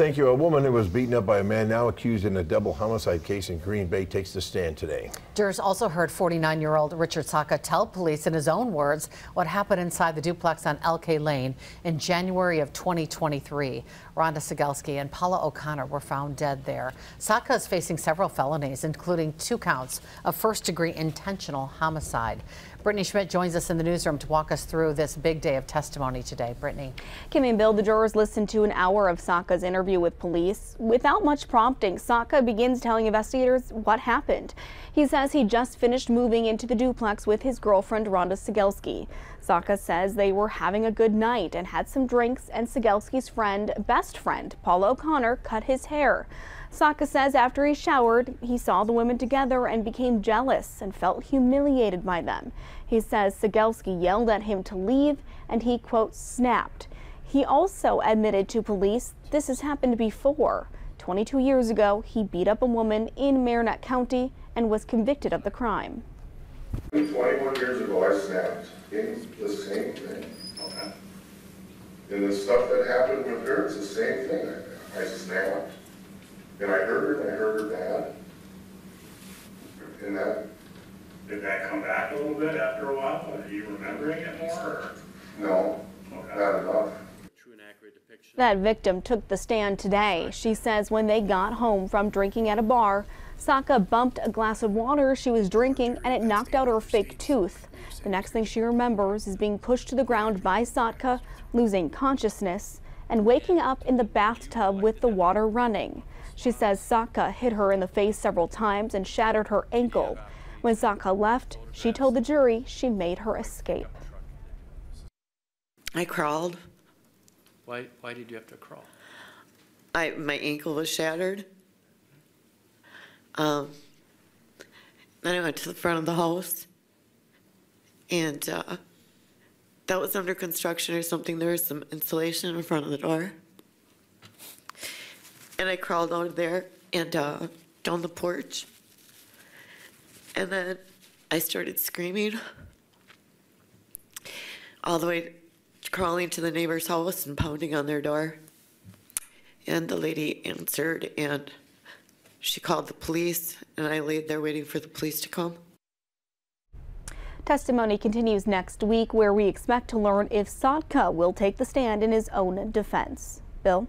thank you. A woman who was beaten up by a man now accused in a double homicide case in Green Bay takes the stand today. Jurors also heard 49-year-old Richard Sotka tell police in his own words what happened inside the duplex on LK Lane in January of 2023. Rhonda Cegelski and Paula O'Connor were found dead there. Sotka is facing several felonies, including two counts of first-degree intentional homicide. Brittany Schmidt joins us in the newsroom to walk us through this big day of testimony today. Brittany. Kimmy and Bill, the jurors listened to an hour of Sotka's interview with police. Without much prompting, Sotka begins telling investigators what happened. He says he just finished moving into the duplex with his girlfriend, Rhonda Cegelski. Sotka says they were having a good night and had some drinks, and Cegelski's friend, best friend, Paul O'Connor, cut his hair. Sotka says after he showered, he saw the women together and became jealous and felt humiliated by them. He says Cegelski yelled at him to leave and he, quote, snapped. He also admitted to police this has happened before. 22 years ago, he beat up a woman in Marinette County and was convicted of the crime. 21 years ago, I snapped in the same thing. Okay. And the stuff that happened with her, it's the same thing. I snapped. And I heard her, and I heard her bad. And that. Did that come back a little bit after a while? Are you remembering it more? Or? No, okay. not enough. That victim took the stand today. She says when they got home from drinking at a bar, Sotka bumped a glass of water she was drinking and it knocked out her fake tooth. The next thing she remembers is being pushed to the ground by Sotka, losing consciousness, and waking up in the bathtub with the water running. She says Sotka hit her in the face several times and shattered her ankle. When Sotka left, she told the jury she made her escape. I crawled. Why, why did you have to crawl? I, my ankle was shattered. Um, then I went to the front of the house, and uh, that was under construction or something. There was some insulation in front of the door. And I crawled out of there and uh, down the porch. And then I started screaming all the way crawling to the neighbor's house and pounding on their door. And the lady answered and she called the police and I laid there waiting for the police to come. Testimony continues next week where we expect to learn if Sotka will take the stand in his own defense. Bill?